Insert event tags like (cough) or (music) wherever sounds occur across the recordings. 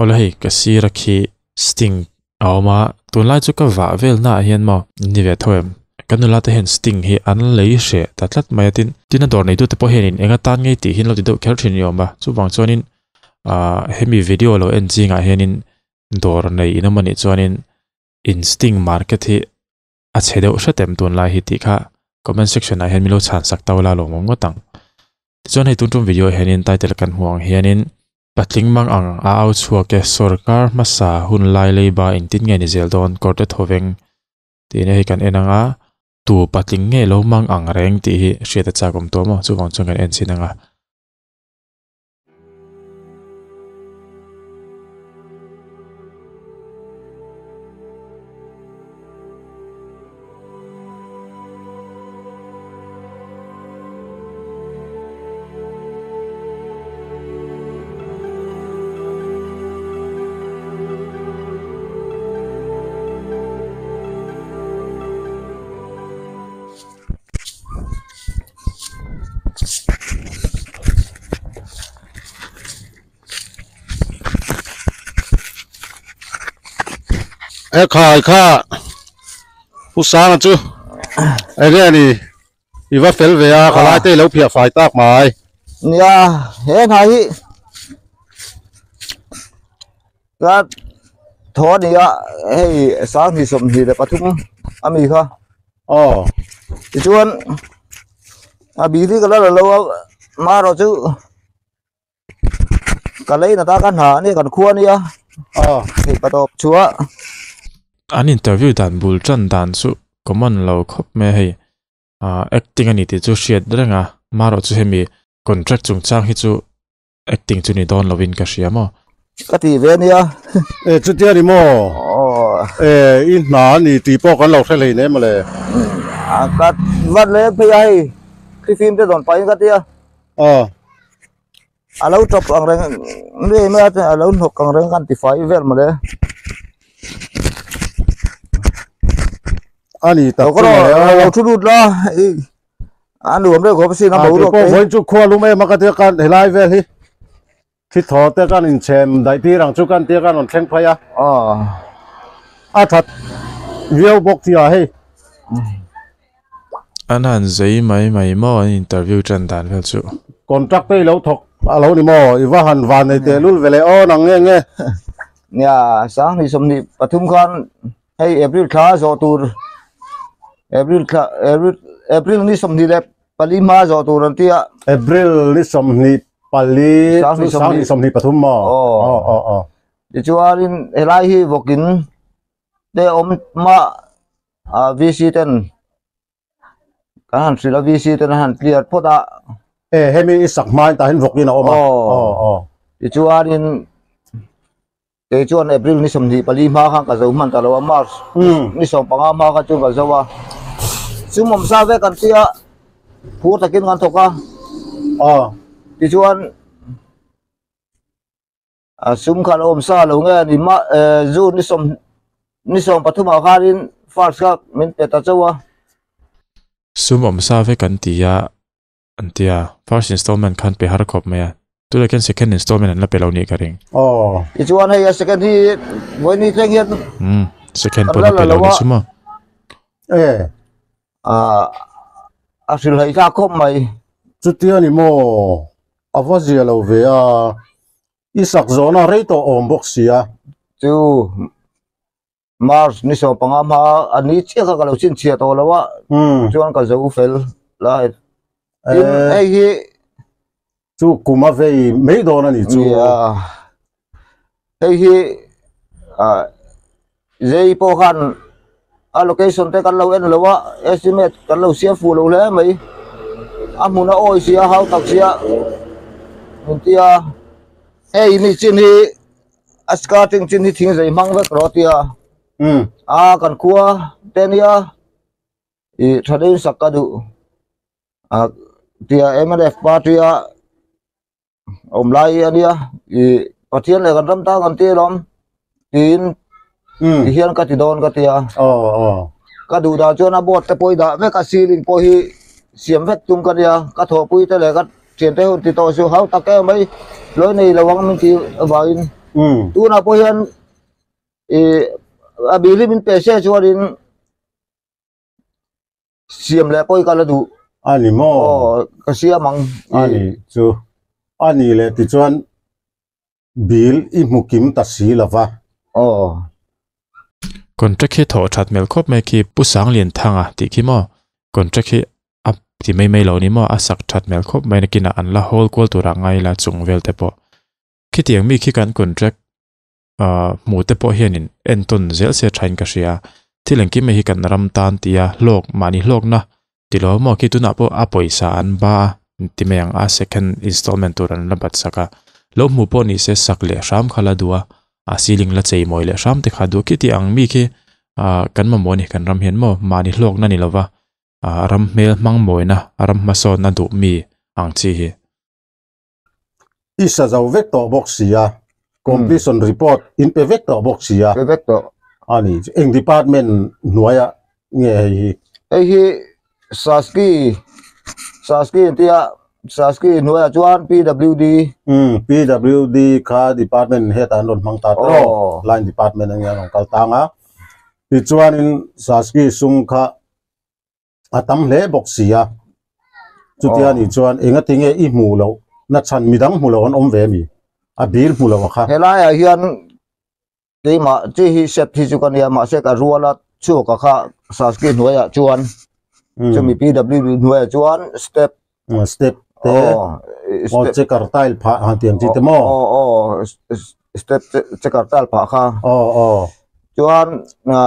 ola hi ka si rakhi sting awma tun lai chu ka va vel na hian mo. Ni ve thoem. Kan la te hen sting hi an lei she. Ta tlat mai tin. Tin dor nei tu te po hen in. Enga tan ngei ti hin lo ti do khel thin yom ba chu wang chuanin a hemi video lo en chinga ah hian in dor nei ina mani chuanin in sting market hi a chhedeu hra tem tun lai hi ti kha. Comment section a hian milo chan sak taw la lo mong tang. Chuan hei tun tum video hian in, title kan huang hian in patling mang ang a au chua ke sorkar masa hun lai lei ba in tin nge ni zel don korte thoveng ti ne kan enanga tu patling nge lo mang ang reng ti hi hriata chakom to mo. Chu wang chung kan en sinanga ไอ้ข่ายข้าผู้สร้างจู้ไอ้เรื่องนี้อีว่าเฟลเวียขลายเต้แล้วเพียฝ่ายตากไม้เนี่ยเฮ้ยายก็ทอนี่อะให้สร้างที่สมทีแต่ปทุมอามีค่ะอ๋อที่ชวนอาบีที่ก็แล้วเรามาเราจู้ก็เลยนะตากันหาเนี่ยกันควรนี่อะอ๋อที่ประตบชัว an interview dan bul chan dan chu common lo khop me hei a acting ani ti chu hriat renga maro chu hemi contract chung chang hi chu acting chu ni don lovin ka hriamo ka ti ve ni ya ê chút tiền đi mò o ê in nà nì tí bỏ con lọc thế này nè mà lệ a ka wat le pe ai ki film te don pai ka ti ya ờ a lo top ang reng ni ma a lo nok ang reng kan ti fai vel ma le anh đi tập Đâu có đâu, đâu chút đút đó. Ý, Ăn uống đây có xin nó à bấu thì được. có đấy. với chút khoa lúc ấy mà cái tiếc can thì lại về đi thì thọ tiếc can in xem đại tí rằng chút can tiếc can còn xem phải à Ờ. à thật video bốc thì à hay an han zai mai mai mo an interview chan dan vel chu contract tây lâu thọc à lâu đi mò iwa han van này tê luôn về lại ô nằng nghe nghe (laughs) Nhà sáng thì xong thì Pathum Khan hay April khá rồi tour. April April April ni som ni le pali ma zo tu ran tia April ni som ni pali sang ni som ni pathum ma oh oh oh de chuarin helai hi vokin de om ma a visiten kan han sila visiten han clear poda eh hemi isak mai ta hin vokin oma oh oh de chuarin เดี๋ยวชวนเอพริลนี่สมดีปลีมาข้างกับเจ้ามันตลอดมาร์สนี่สมปังอามากับจุกับเจ้าว่า zawa sumom sa ve kan tia pu takin ngan thoka ờ ti chuan a sum khan om sa lo nge ni ma zu ni som ni som pathuma kharin first ka min pe ta chawa sum om sa ve kan tia an tia first installment khan pe har khop me tu le ken second installment la pe lo ni ka ring ờ. Ti chuan a second hi voi ni thleng hian hmm second Kan po la la pe la lo ni lawa. suma ê a a sil hei ta khop mai chút tiền ni mo ava zia lo về à isak zona rei to om bok sia chu mars ni som panga ma ani che ka ka lo chin chia to lawa ừ. Chuan ka zo fel la ê. Tin ei hi chú kuma về mấy đồ này chú. Ei hi a zai po khan allocation te kan lo en lo wa estimate kan lo sia fu lo le mai amuna oi sia hau tak sia mun tia ei ni chin hi starting chin hi thing zai mang vek ro tia. Ừ. A kan khua tenia i thadin sakadu a tia mnf partia om lai ania i pathian le kan ram ta kan ti lom tin ừ. Ti hian ka ti don ka tia ờ ờ. Ka du da chona bot te poi da ve ka ceiling po hi siam vet tum ka nia ka tho pui te le ka chen te hon ti to su hau ta ke mai loi nei lawang min ti va in. Ừ. Tu na po hian e a bili min pe se chuan in. Siam le poi kala du ani mo o ka sia mang ani chu ani le ti chuan bil i mukim ta si คอนจะคิดถอดชัดเมลคบไม่คิดผู้สังเลียนทางอะติคิมอคอนจะคิดอะที่ไม่ไม่เหล่านี้มออาศักชัดเมลคบไม่นักินอันละฮอลกวลตัวร่างไงละจงเวลเตปอคิดยังมีคิดกันคอนจะหมูเตปอเฮียนินเอ็นตุนเซลเซียชันกัสเซียที่หลังคิไม่คิดกันรำตานเตียโลกมานิโลกนะติโลมอคิดตุนับปออปอยสานบ้าที่เมียงอาเซคันอินสตอลเมนต์ตัวนั้นลำบัดสักะแล้วหมูปอนี่เซสักเลี่ยสาขลาดัว a ceiling la chei moi le ram te kha du ki ti ang mi ki a kan ma mo ni kan ram hian mo mani lok na ni lova a ram mel mang moi na ram ma so na du mi ang chi hi. Isa zau vek to box sia completion report in pe vek to box sia pe vek to ani eng department nuaya nge hi. Ei hi saski saski tia saski nuaya chuan pwd um pwd kha department head an ron mang ta to Oh. line department ang yang kal tanga ti chuan in saski sum kha atam le box sia chu Oh. tia ni chuan enga tinge i mu lo na chan midang mu lo on om ve mi a bil mu lo kha helai a hian ke ma chi hi set hi chu kan ya ma se ka ruala chu ka kha saski nuaya chuan Mm. chu mi pwd nuaya chuan step Mm, step te oh mo che kar tail pha ha tiang chi te mo. oh oh step che kar tal pa kha. O o chuan à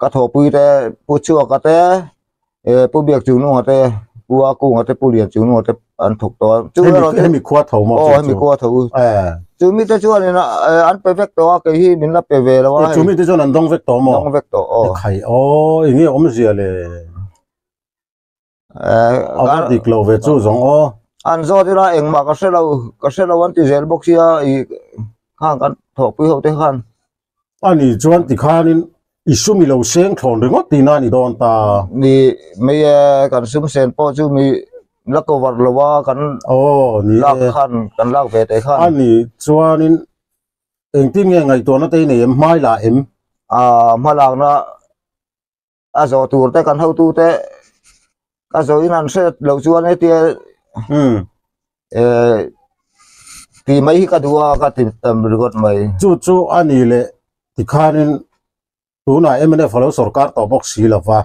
ka tho pui te pu chu ka te e pu biak chu nu te pu a ku te pu lian chu nu te an thok to. Chu ro he mi khwa tho mo oh mi ko tho. Eh. Chu mi te chuan ina an pe vek to ke hi min la pe ve lo wa chu mi te jon an dong vek to mo. Dong vek to oh. Khai o ingi om zia le awa e dik lo ve chu zong o an zo ti la eng ma ka se lo ka se lo an ti zel box ya i khang kan tho pui ho te khan. Ani chuan ti khanin isu mi lo seng thon ringo ti na ni don ta. Ni me kan sum sen po chu mi la ko war lo wa kan o ni lak khan kan lak ve te khan. ani chuanin eng ti nge ngai to na te em mai la em. À mà lang na à zo tur te kan ho tu te ka zo in an se lo chuan e tie um e ti mai hi ka duwa ka ti tam rigot mai chu chu ani le ti khanin tuna emne follow sarkar to box si lawa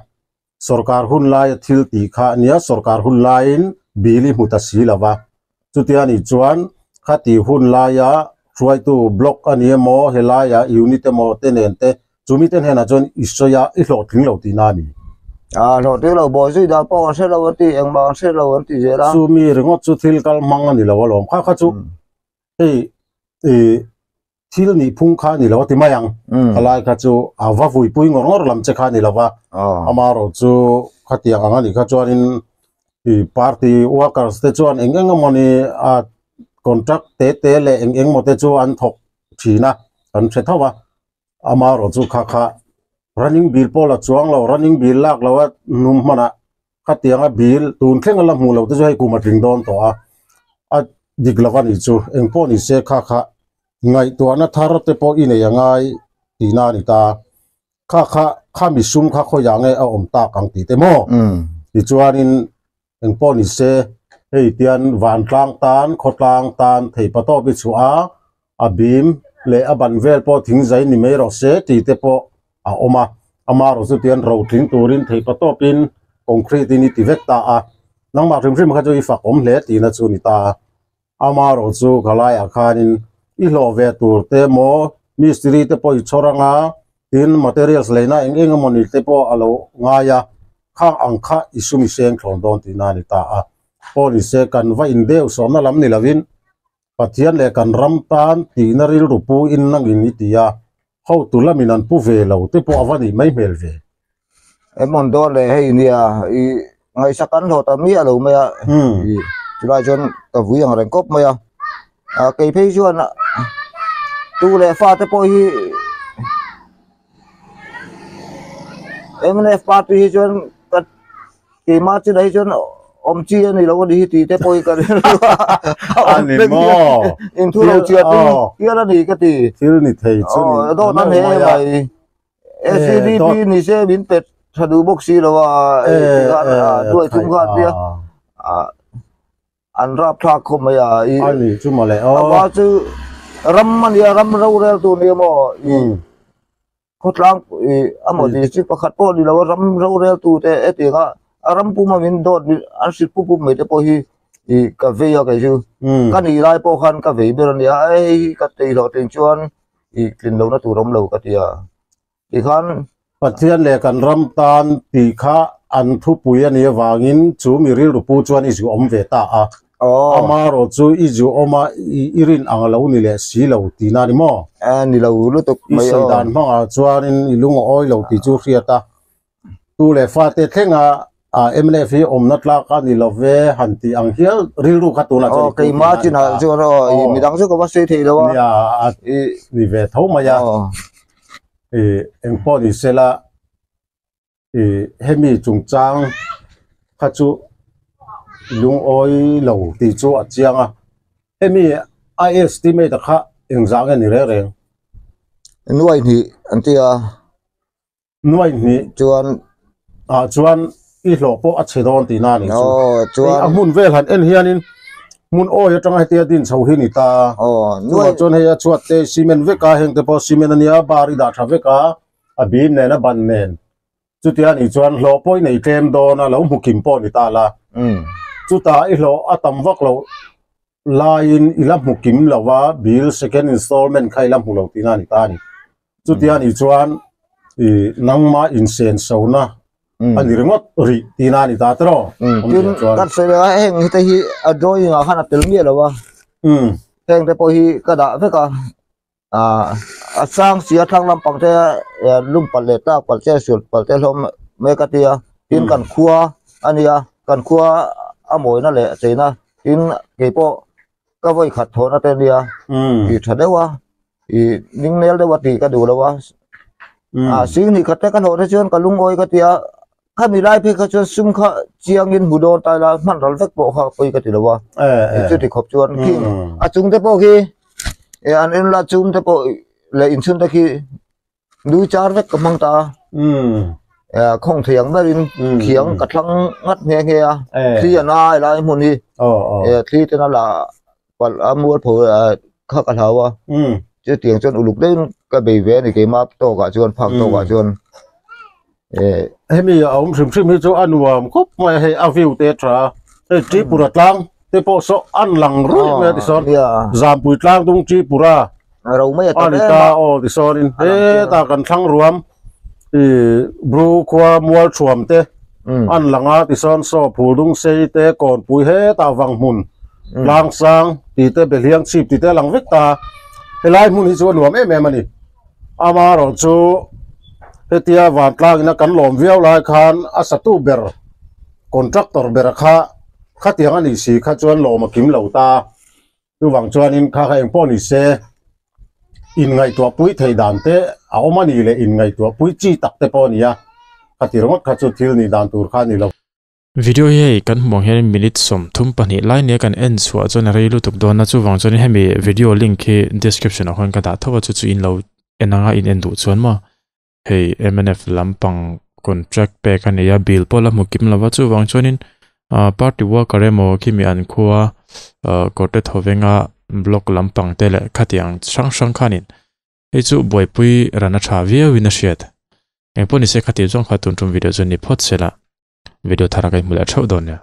sarkar hun lai thil ti kha nia sarkar hun lain bili muta si lawa chu ti ani chuan kha ti hun la ya try to block ani mo helaya unit mo tenen te chumi ten hena chon isoya i hlo thling lo ti na ni à lo te lo bo zui da po kan se lo ti eng ba kan se lo ti je ra chumi ringo chu thil kal mang ani lo lom kha kha chu ei e thil ni phung kha ni lo ti mayang ừ. Kalai kha chu awa vui pui ngor ngor lam che kha ni lawa à amaro chu khatia anga ni kha chuanin i party workers te chuan eng eng moni a contract te te le eng eng mo te chu an thok thina an the thawa amaro chu kha kha running bill pola chuang lo running bill lak lo wa num mana khatia nga bill tun thleng la mu lo te chu hai kuma tring don to a a dik lawa ni chu eng po ni se kha kha ngai to na thar te po ine yangai tina ni ta kha kha kha mi sum kha kho yang e a om ta kang ti te mo ừ ti chuanin eng po ni se hei tian van tlang tan kho tlang tan thei pa to bi chu a a bim le a ban vel po thing zai ni me ro se ti te po a oma ama ro su tian ro thing turin thei pa to pin concrete ni ti vek ta a nang ma rim rim kha chu i fak om hle ti na chu ni ta ama ro chu khalai a khanin i hlo ve tur te mo mistri te po i choranga tin materials leina eng eng moni te po alo nga ya kha ang kha isumi seng thon don ti na ni ta a po ni se kan va in deu so na lam ni lavin pathian le kan ram tan ti na ril ru pu in nang in ni ti ya ho tu lamin an pu ve lo te po avani mai mel ve. Em mon do le hei ni à? I ngai sa kan ho ta mi a lo me a hm i chu lai chon ka vu yang ren kop me a à cái phê chuan à tu le fa te po hi. Em ne fa tu hi อมเชีย엄지에 이러고 이때 보니까 아니 뭐 인투로 지었더니 이거는 이거지 질니 테이츠니 너 나네 마이 SDP 니세 민펫 사두 복시로와ด้วยทุ่งกาเดียอันรับทักคมไม่อะอันนี้ชุมอะไรอ๋อว่าชื่อรัมมันเนี่ยรัมเราเรียตัวนี้มั้งอีโคตรลังอีอะหมดที่สิประคัดป้อดีแล้วว่ารัมเราเรียตัวแต่เอติกะ ram pu ma win dot an si pu pu mai te po hi i ka ve ya ka ju. Ừ. Ka ni lai po khan ka ve ber ni ai ka te lo ten chuan i klin lo na tu ram lo ka tia. I khan. Pathian le kan ram tan ti kha an thu pui ani wangin chu mi ri ru pu chuan i ju om ve ta a. Ama ro chu i ju oma irin ang lo ni le si lo ti na ni mo à, a ni lo lu tuk mai o dan ma chuan in ilung oi lo ti chu hriata tu le fa te thenga a mlf hi om na tla ka ni lo ve han ti ang hial ril ru kha tu na oh kai ma chi na chu ro mi dang chu ko ba se thei lo ya ni ve tho ma ya e eng po ni sela e hemi chung chang kha chu lung oi lo ti chu a chiang a hemi i estimate kha eng zang ni re reng nuai ni an ti a nuai ni chuan a chuan i hlo po a chedon ti na ni chu oh a chuan mun vel han en hianin mun oi atang hai tia din chho hi ni ta. Oh nuai chon he a chuat te cement ve ka heng te po cement ania bari da tha ve ka a bin ne na ban nen chu tia ni chuan hlo poi nei tlem do na lo mu kim po ni ta la chu ta i hlo a tam vak lo lain ila mu kim lo wa bill second installment khai lam hu lo ti na ni ta ni chu tia ni chuan i nangma in sen so na um ani ringot ri ti na ni ta tro tin kat se la heng hi te hi a drawing a khan a tel mi lo wa um heng te po hi ka da ve ka a a sang sia thang lam pang te lum pal le ta pal che sul pal te lom me ka tia tin kan khua ania kan khua a moi na le che na tin ke po ka voi khat tho na te nia um i tha de wa i ning nel de wa ti ka du lo wa à sinh thì khát cái hồ thế chứ cái lung ôi cái tia ข้ามีไล่เพื่อเขาชวนซุ่มเขาเจียงยินหูโดนตายละมันรันฟักโปะเขาไปกันติดละวะเออจุดที่ขอบชวนขี้อาจุงแต่โปกี้อันนี้ละจุงแต่โปเลยอินชุนตะขี้ดูจาร์ฟักกำมังตาอืมเออคงเถียงไม่รินเขียงกระทั่งงัดเงี้ยเงี้ยที่ยันไอะไรพวกนี้เออที่จะนั่นละปัดอามววเผื่อข้ากระเทาวะจะเตียงจนอุลุกได้ก็ไปเวนอีกมาโตกับชวนพักโตกับชวน เฮ้มีเอาชิมชิมให้เจ้าอันวามครบไม่ให้อาวิวเตตราเฮ้จีปุระตลังเตโปโซอันหลังรุ่ยเมื่อที่สอน yeah จามปุยตลังตรงจีปุระ rau mấy อัน tao นี้ đấy ตา mà โอที่สอนินเฮ้ตากันทั้งรวมอีบรูความัวชวมเต ừ อันหลังอาที่สอนโซผูดุงเซเตก่อนปุยเฮตาวังมุนลางซางตีเตเบเลียงชีพตีเตหลังเวกตาเฮไลมุนที่ชวนหัวแม่แม่มันนี่อามาโรจู hetia van tlang na kan lom viau lai khan asatu ber contractor ber kha khatiang ani si kha chuan loma kim lo ta tu wang chuan in kha kha eng poni se in ngai tua pui thei dan te a oma ni le in ngai tua pui chi tak te ponia khatirong kha chu thil ni dan tur kha ni lo วิดีโอเฮกันมองเห็นมินิทสมทุ่มปนิไลเนี่ยกันเอ็นสัวจนอะไรรู้ตุกดอนนะจู่วังจนให้มีวิดีโอลิงก์ที่ description ของกันตาทว่าจู่จู่อินเราเอ็นนังอินเอ็นดูส่วนมา hei mnf lampang contract pe kan ya bill pola mukim lawa chu wang chonin. A party worker emo kimi an khuwa korte thovenga block lampang tele khatiang sang sang khanin. Hei chu boipui rana tha via wina shet engponi se khati jong khatun tum video chon ni phot sela video thara kai mula thau don ya.